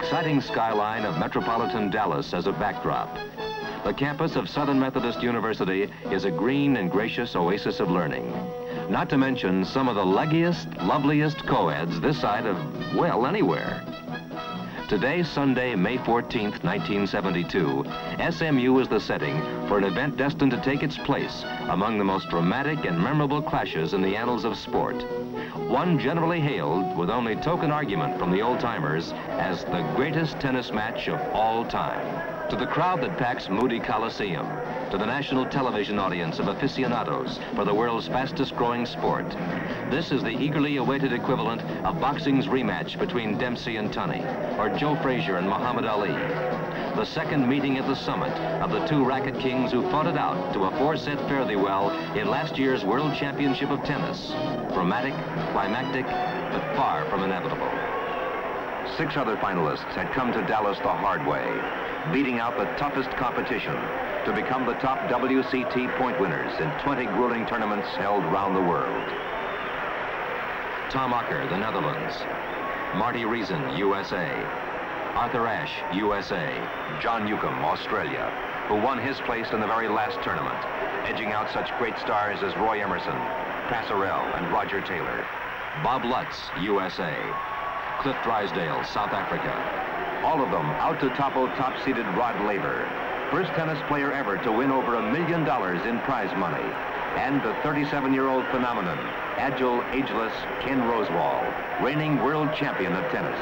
exciting skyline of metropolitan Dallas as a backdrop. The campus of Southern Methodist University is a green and gracious oasis of learning. Not to mention some of the leggiest, loveliest co-eds this side of, well, anywhere. Today, Sunday, May 14th, 1972, SMU is the setting for an event destined to take its place among the most dramatic and memorable clashes in the annals of sport. One generally hailed, with only token argument from the old-timers, as the greatest tennis match of all time. To the crowd that packs Moody Coliseum, to the national television audience of aficionados for the world's fastest growing sport. This is the eagerly awaited equivalent of boxing's rematch between Dempsey and Tunney, or Joe Frazier and Muhammad Ali. The second meeting at the summit of the two racket kings who fought it out to a four-set fare-thee-well in last year's World Championship of Tennis. Dramatic, climactic, but far from inevitable. Six other finalists had come to Dallas the hard way, beating out the toughest competition to become the top WCT point winners in 20 grueling tournaments held around the world. Tom Okker, the Netherlands. Marty Riessen, USA. Arthur Ashe, USA. John Newcombe, Australia, who won his place in the very last tournament, edging out such great stars as Roy Emerson, Pasarell, and Roger Taylor. Bob Lutz, USA. Cliff Drysdale, South Africa. All of them out to topple top-seeded Rod Laver, first tennis player ever to win over a million dollars in prize money. And the 37-year-old phenomenon, agile, ageless Ken Rosewall, reigning world champion of tennis.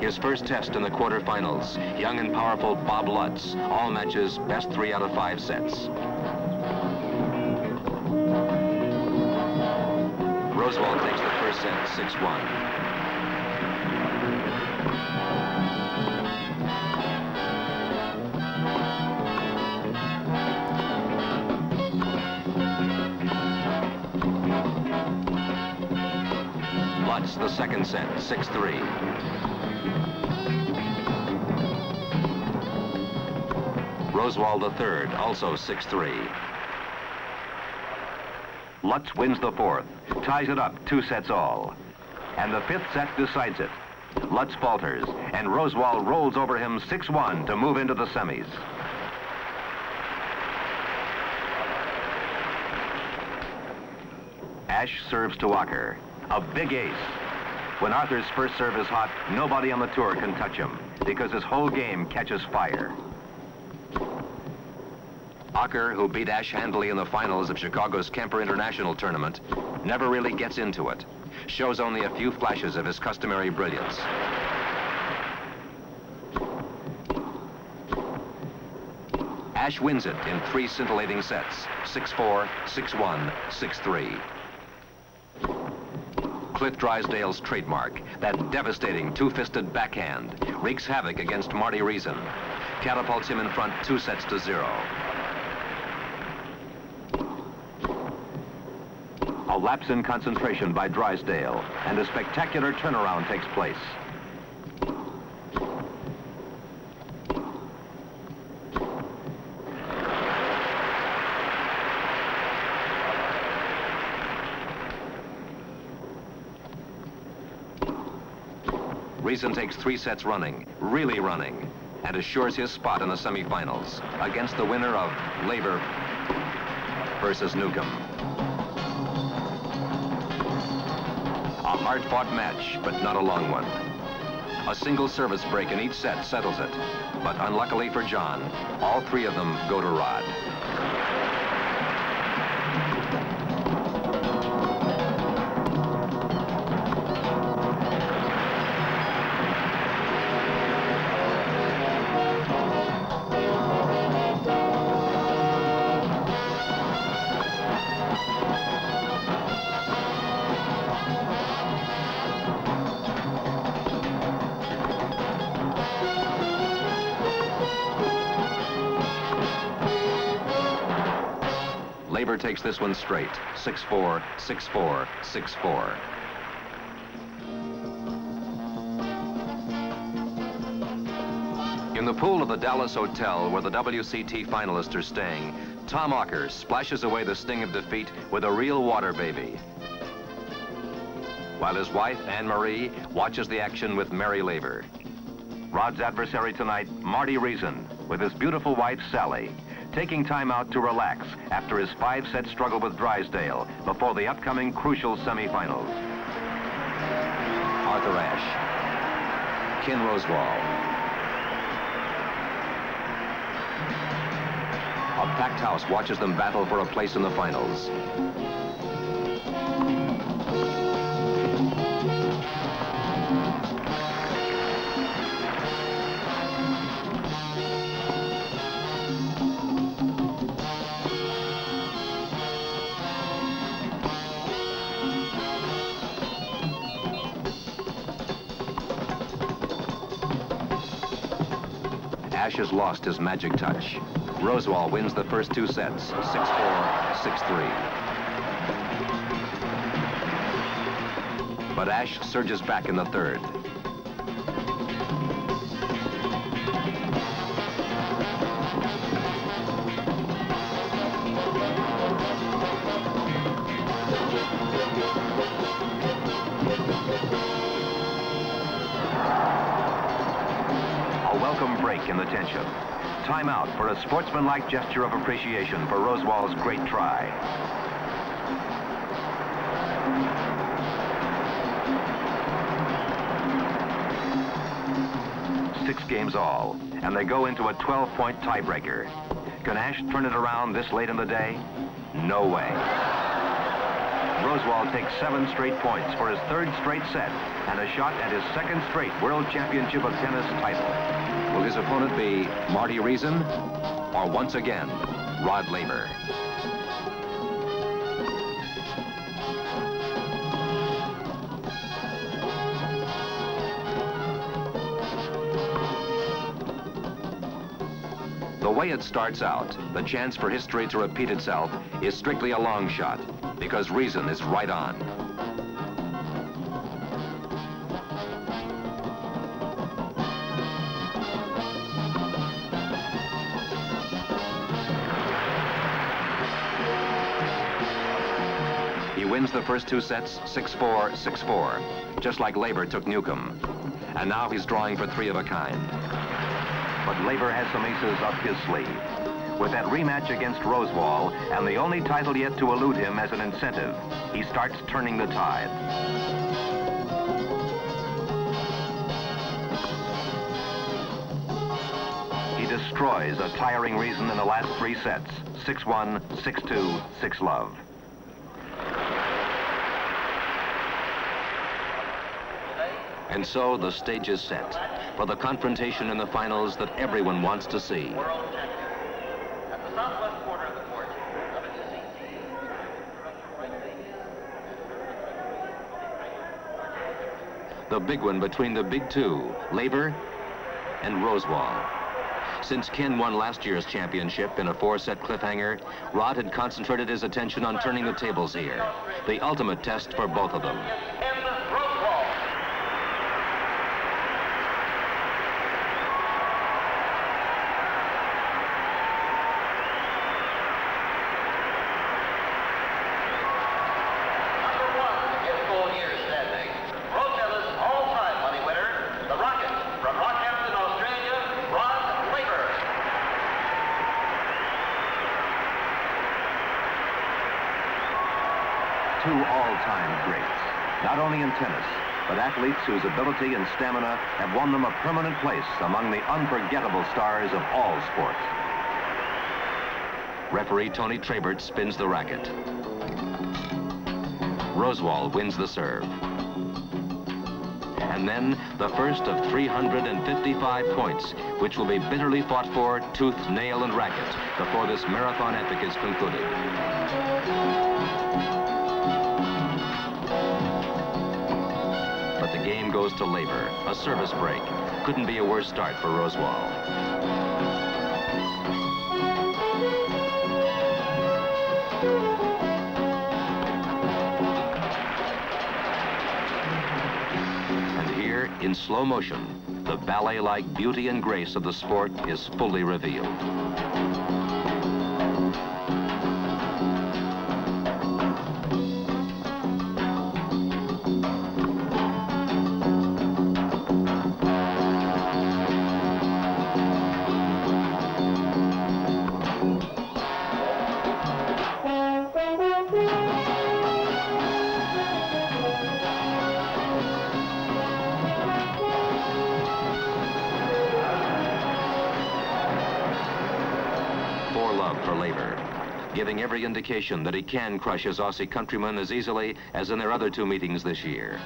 His first test in the quarterfinals, young and powerful Bob Lutz, all matches best three out of five sets. Set 6-1. Lutz the second set, 6-3. Rosewall the third, also 6-3. Lutz wins the fourth, ties it up, two sets all. And the fifth set decides it. Lutz falters, and Rosewall rolls over him 6-1 to move into the semis. Ashe serves to Walker. a big ace. When Arthur's first serve is hot, nobody on the tour can touch him because his whole game catches fire. Okker, who beat Ashe handily in the finals of Chicago's Kemper International Tournament, never really gets into it. Shows only a few flashes of his customary brilliance. Ashe wins it in three scintillating sets, 6-4, 6-1, 6-3. Cliff Drysdale's trademark, that devastating two-fisted backhand, wreaks havoc against Marty Riessen, catapults him in front two sets to zero. Lapse in concentration by Drysdale, and a spectacular turnaround takes place. Riessen takes three sets running, really running, and assures his spot in the semifinals against the winner of Laver versus Newcombe. A hard-fought match, but not a long one. A single service break in each set settles it. But unluckily for John, all three of them go to Rod. Laver takes this one straight. 6-4, 6-4, 6-4. In the pool of the Dallas Hotel where the WCT finalists are staying, Tom Okker splashes away the sting of defeat with a real water baby. while his wife, Anne-Marie, watches the action with Mary Laver. Rod's adversary tonight, Marty Riessen, with his beautiful wife, Sally, taking time out to relax after his five-set struggle with Drysdale before the upcoming crucial semifinals. Arthur Ashe, Ken Rosewall. A packed house watches them battle for a place in the finals. Ashe has lost his magic touch. Rosewall wins the first two sets, 6-4, 6-3. But Ashe surges back in the third. Welcome break in the tension. Time out for a sportsmanlike gesture of appreciation for Rosewall's great try. Six games all, and they go into a 12-point tiebreaker. Can Ashe turn it around this late in the day? No way. Rosewall takes seven straight points for his third straight set and a shot at his second straight World Championship of Tennis title. Will his opponent be Marty Riessen or once again, Rod Laver? The way it starts out, the chance for history to repeat itself is strictly a long shot because Riessen is right on. First two sets 6-4, 6-4, just like Laver took Newcombe. And now he's drawing for three of a kind. But Laver has some aces up his sleeve. With that rematch against Rosewall and the only title yet to elude him as an incentive, he starts turning the tide. He destroys a tiring Riessen in the last three sets, 6-1, 6-2, 6-love. And so the stage is set for the confrontation in the finals that everyone wants to see. The big one between the big two, Laver and Rosewall. Since Ken won last year's championship in a four-set cliffhanger, Rod had concentrated his attention on turning the tables here. The ultimate test for both of them. two all-time greats, not only in tennis, athletes whose ability and stamina have won them a permanent place among the unforgettable stars of all sports. Referee Tony Trabert spins the racket. Rosewall wins the serve. And then the first of 355 points, which will be bitterly fought for tooth, nail, and racket before this marathon epic is concluded. Game goes to Laver, A service break. Couldn't be a worse start for Rosewall. And here, in slow motion, the ballet-like beauty and grace of the sport is fully revealed. Giving every indication that he can crush his Aussie countrymen as easily as in their other two meetings this year.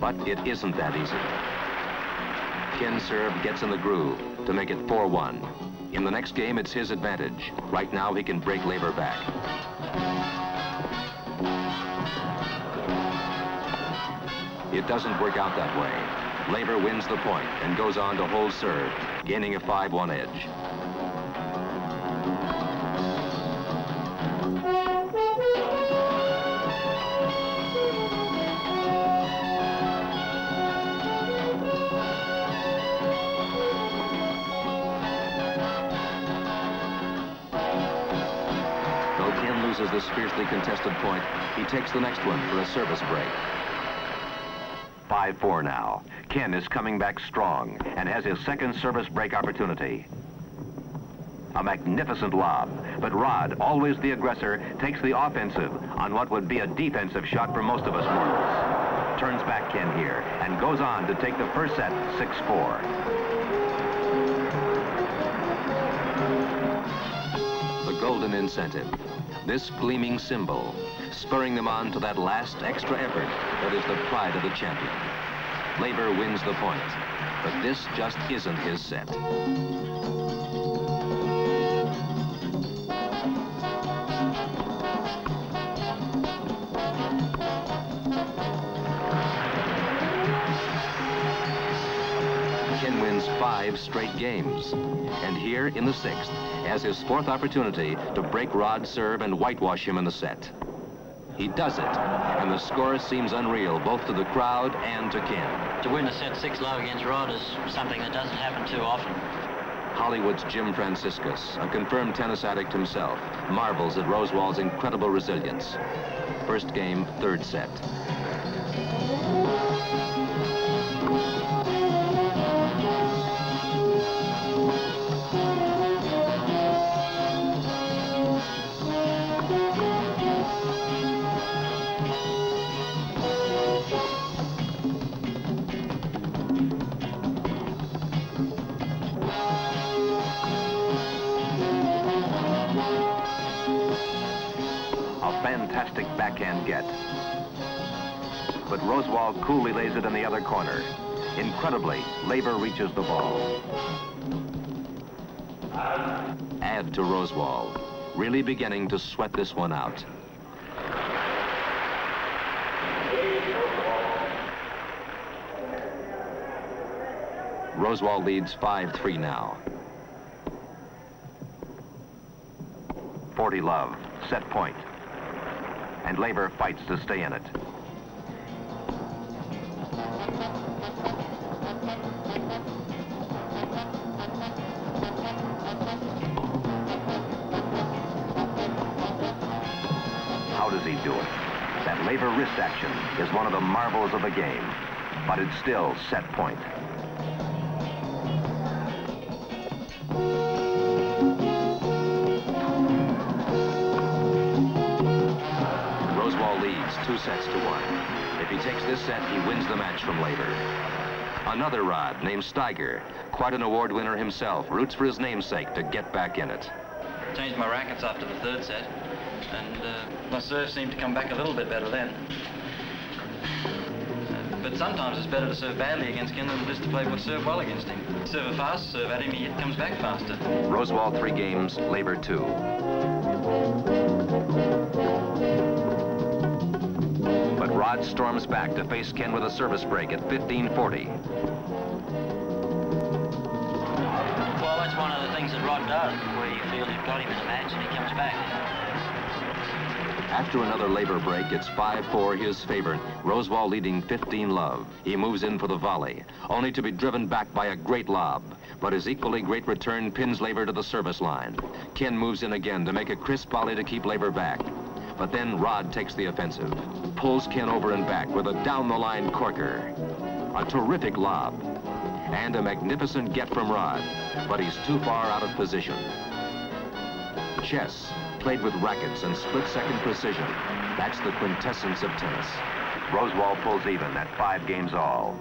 But it isn't that easy. Ken serve gets in the groove to make it 4-1. In the next game, it's his advantage. Right now, he can break Laver back. It doesn't work out that way. Laver wins the point and goes on to hold serve, gaining a 5-1 edge. Though Ken loses this fiercely contested point, he takes the next one for a service break. 5-4 now. Ken is coming back strong and has his second service break opportunity. A magnificent lob, but Rod, always the aggressor, takes the offensive on what would be a defensive shot for most of us mortals. Turns back Ken here and goes on to take the first set 6-4. Golden incentive, this gleaming symbol, spurring them on to that last extra effort that is the pride of the champion. Laver wins the point, but this just isn't his set. Five straight games. And here in the sixth, as his fourth opportunity to break Rod's serve and whitewash him in the set. He does it, and the score seems unreal, both to the crowd and to Ken. To win a set six low against Rod is something that doesn't happen too often. Hollywood's Jim Franciscus, a confirmed tennis addict himself, marvels at Rosewall's incredible resilience. First game, third set. Get. But Rosewall coolly lays it in the other corner. Incredibly, Laver reaches the ball. Add to Rosewall, really beginning to sweat this one out. Rosewall leads 5-3 now. 40 love, set point. And Laver fights to stay in it. How does he do it? That Laver wrist action is one of the marvels of the game, but it's still set point. Two sets to one. If he takes this set, he wins the match from Laver. Another Rod named Steiger, quite an award winner himself, roots for his namesake to get back in it. Changed my rackets after the third set, and uh, my serve seemed to come back a little bit better then. Uh, but sometimes it's better to serve badly against Ken than it is to play what serve well against him. Serve a fast serve at him, he comes back faster. Rosewall three games, Laver two. But Rod storms back to face Ken with a service break at 1540. Well, that's one of the things that Rod does, where you feel you've got him in a match and he comes back. After another Laver break, it's 5-4 his favorite. Rosewall leading 15 love. He moves in for the volley, only to be driven back by a great lob. But his equally great return pins Laver to the service line. Ken moves in again to make a crisp volley to keep Laver back. But then Rod takes the offensive, pulls Ken over and back with a down-the-line corker. A terrific lob. And a magnificent get from Rod, but he's too far out of position. Chess, played with rackets and split-second precision. That's the quintessence of tennis. Rosewall pulls even at five games all.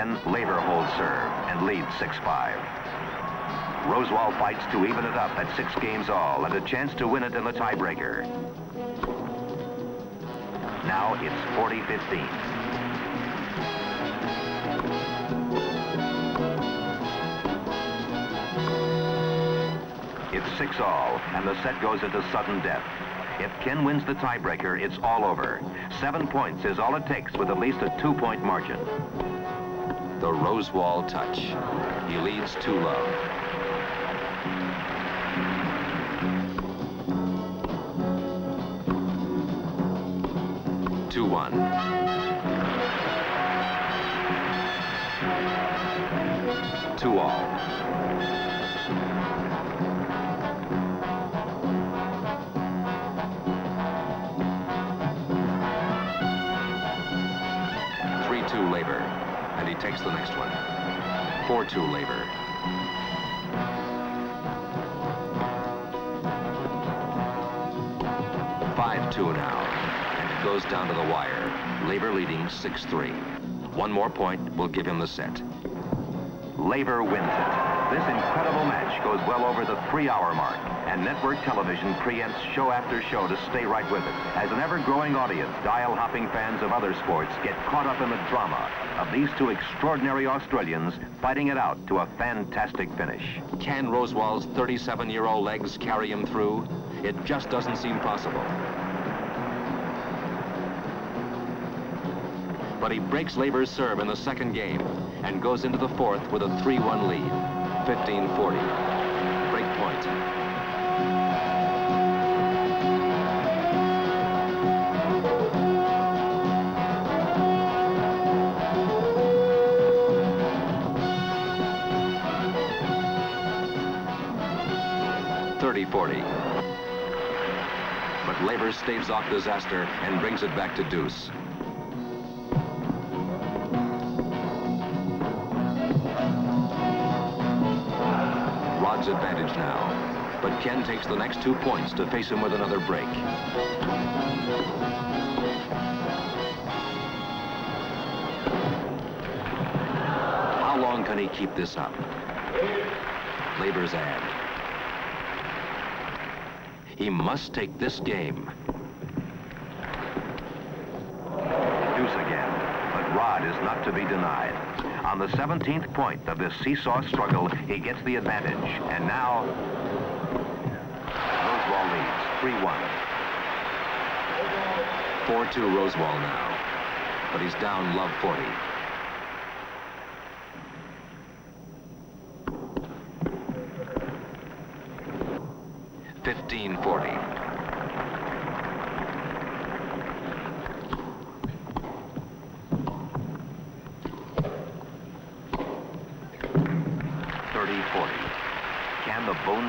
Then Laver holds serve and leads 6-5. Rosewall fights to even it up at six games all and a chance to win it in the tiebreaker. Now it's 40-15. It's six all, and the set goes into sudden death. If Ken wins the tiebreaker, it's all over. Seven points is all it takes with at least a two-point margin. The Rosewall touch. He leads two love. Two one. Two all. Takes the next one. Four two Laver. Five two now, and it goes down to the wire. Laver leading six three. One more point will give him the set. Laver wins it. This incredible match goes well over the three-hour mark, and network television preempts show after show to stay right with it. As an ever-growing audience, dial-hopping fans of other sports get caught up in the drama of these two extraordinary Australians fighting it out to a fantastic finish. Can Rosewall's 37-year-old legs carry him through? It just doesn't seem possible. But he breaks Laver's serve in the second game and goes into the fourth with a 3-1 lead. 15-40. Forty, But Laver staves off disaster and brings it back to deuce. Rod's advantage now, but Ken takes the next two points to face him with another break. How long can he keep this up? Laver's ad. He must take this game. Deuce again, but Rod is not to be denied. On the 17th point of this seesaw struggle, he gets the advantage. And now, Rosewall leads 3-1. 4-2 Rosewall now. But he's down love 40.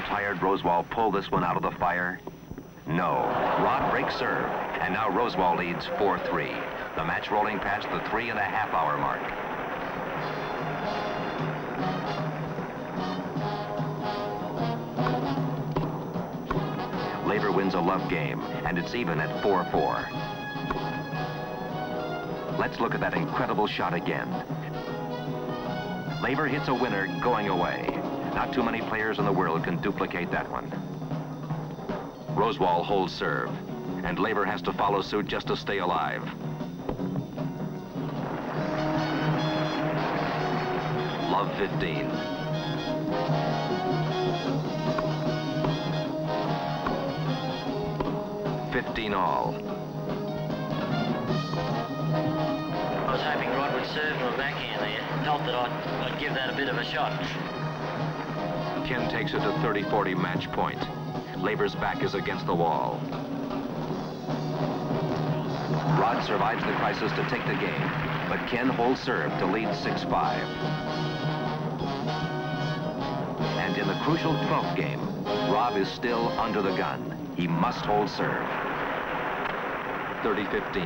Bone-tired Rosewall pull this one out of the fire? No. Rod breaks serve, and now Rosewall leads 4-3. The match rolling past the three and a half hour mark. Laver wins a love game, and it's even at 4-4. Let's look at that incredible shot again. Laver hits a winner going away. Not too many players in the world can duplicate that one. Rosewall holds serve, and Laver has to follow suit just to stay alive. Love 15. Fifteen all. I was hoping Rod would serve from a backhand there. Felt that I'd, I'd give that a bit of a shot. Ken takes it to 30-40 match point. Laver's back is against the wall. Rod survives the crisis to take the game, but Ken holds serve to lead 6-5. And in the crucial 12th game, Rod is still under the gun. He must hold serve. 30-15.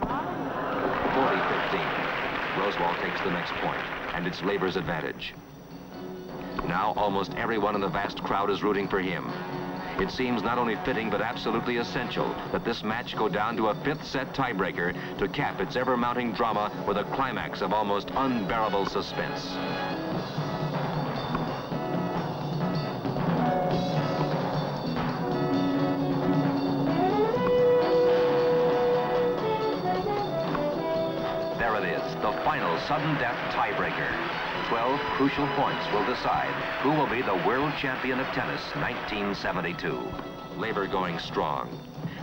40-15. Rosewall takes the next point, and it's Laver's advantage. Now almost everyone in the vast crowd is rooting for him. It seems not only fitting but absolutely essential that this match go down to a fifth set tiebreaker to cap its ever-mounting drama with a climax of almost unbearable suspense. Sudden death tiebreaker. 12 crucial points will decide who will be the world champion of tennis 1972. Laver going strong.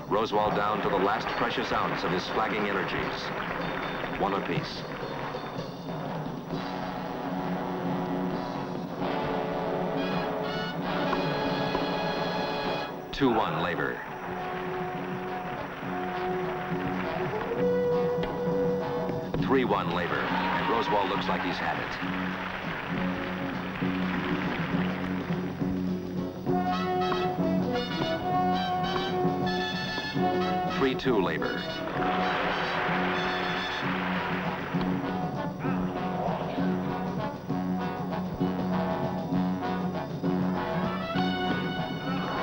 Rosewall down to the last precious ounce of his flagging energies. One apiece. Two one Laver. Three one and Rosewall looks like he's had it. Three two Laver.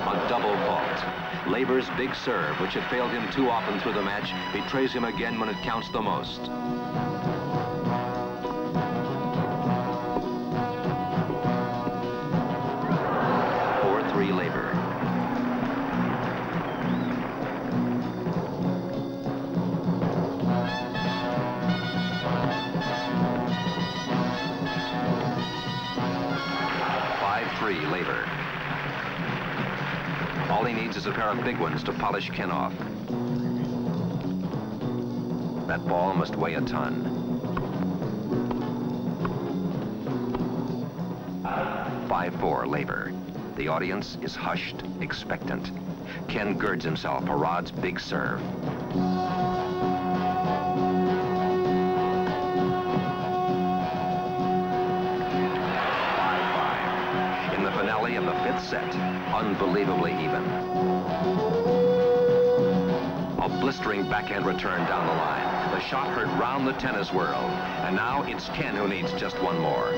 A double fault. Laver's big serve, which had failed him too often through the match, betrays him again when it counts the most. A pair of big ones to polish Ken off. That ball must weigh a ton. Five four Laver. The audience is hushed, expectant. Ken girds himself for Rod's big serve. Set, unbelievably even. A blistering backhand return down the line. The shot heard round the tennis world. And now it's Ken who needs just one more.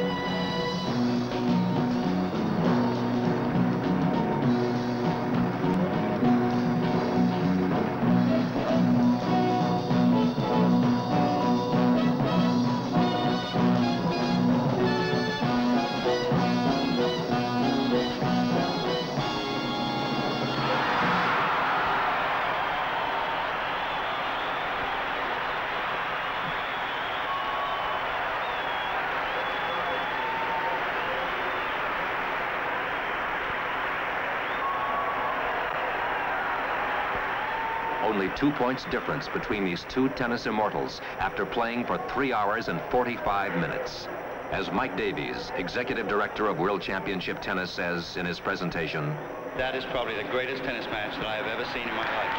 Only two points difference between these two tennis immortals after playing for three hours and 45 minutes. As Mike Davies, Executive Director of World Championship Tennis, says in his presentation, That is probably the greatest tennis match that I have ever seen in my life.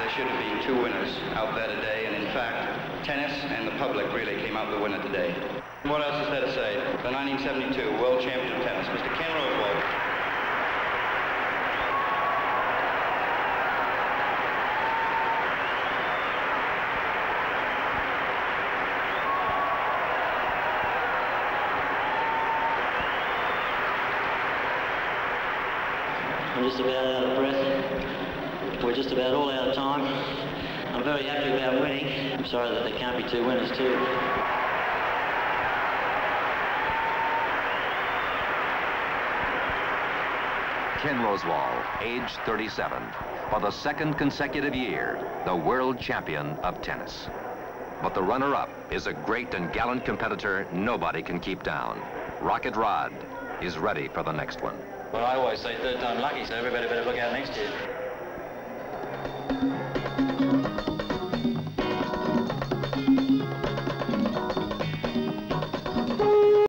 There should have been two winners out there today, and in fact, tennis and the public really came out the winner today. What else is there to say? The 1972 World Champion of Tennis, Mr. Ken Rosewall. I'm just about out of breath. We're just about all out of time. I'm very happy about winning. I'm sorry that there can't be two winners too. Ken Rosewall, age 37, for the second consecutive year, the world champion of tennis. But the runner-up is a great and gallant competitor nobody can keep down. Rocket Rod is ready for the next one. Well, I always say third time lucky, so everybody better look out next year.